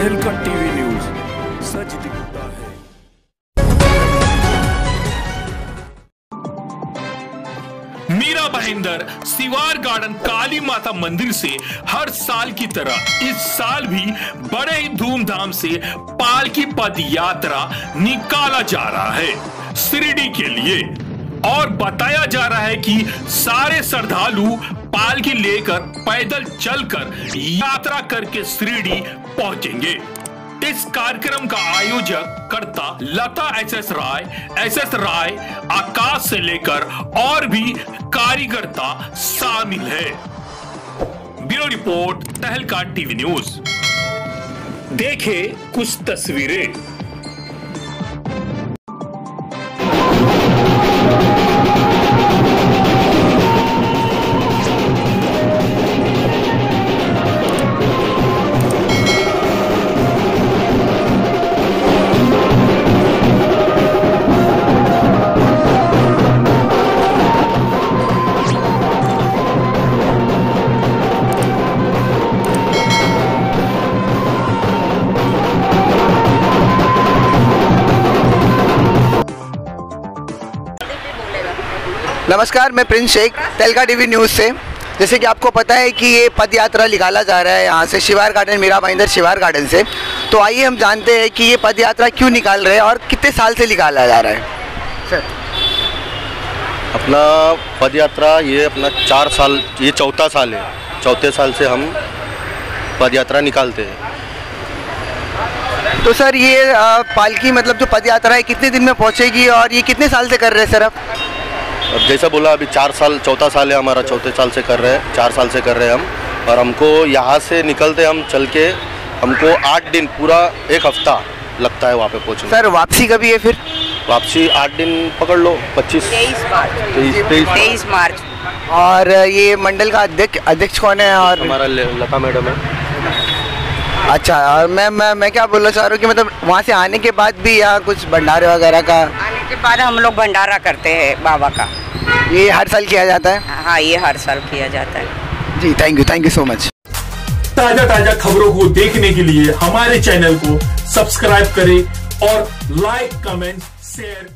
हेलकट TV news सच दिखता है। मीरा भाईंदर सिवार गार्डन काली माता मंदिर से हर साल की तरह इस साल भी बड़े ही धूमधाम से पालकी पद यात्रा निकाला जा रहा है। सिरडी के लिए और बताया जा रहा है कि सारे श्रद्धालु पालकी लेकर पैदल चलकर यात्रा करके श्रीडी पहुँचेंगे। इस कार्यक्रम का आयोजक करता Lata S S Rai, S S Rai Akash से लेकर और भी कार्यकर्ता शामिल है। Bureau report, Tehelka TV news. देखे कुछ तस्वीरें। नमस्कार मैं prince Sheikh Tehelka TV news से। जैसे कि आपको पता है कि ये पद यात्रा निकाला जा रहा है यहाँ से शिवार गार्डन मीरा भाईंदर शिवार गार्डन से। तो आइए हम जानते हैं कि ये पद यात्रा क्यों निकाल रहे हैं और कितने साल से निकाला जा रहा है। सर। अपना पद यात्रा ये अपना चार साल ये चौथा साल है। चौथे साल से हम पद यात्रा निकालते हैं। तो सर ये पालकी मतलब जो पद यात्रा है कितने दिन में पहुँचेगी और ये कितने साल से कर रहे हैं सर आप? अब जैसा बोला अभी चार साल चौथा साल है हमारा चौथे साल से कर रहे हैं चार साल से कर रहे हैं हम। और हमको यहाँ से निकलते हम चल के हमको आठ दिन पूरा एक हफ़्ता लगता है वहाँ पे पहुँचने। सर वापसी कभी है फिर? वापसी आठ दिन पकड़ लो पच्चीस। तेईस मार्च। तेईस तेईस। तेईस मार्च। और ये मंडल का अध्यक्ष अध्यक्ष कौन है और हमारा लता मैडम है। अच्छा और मैं मैं मैं क्या बोलना चाह रहा हूँ कि मतलब वहाँ से आने के बाद भी यहाँ कुछ भंडारे वगैरह का आने के बाद हम लोग भंडारा करते हैं बाबा का। ये हर साल किया जाता है? हाँ ये हर साल किया जाता है। जी thank you thank you so much ताज़ा ताज़ा खबरों को देखने के लिए हमारे चैनल को सब्सक्राइब करें और लाइक कमेंट शेयर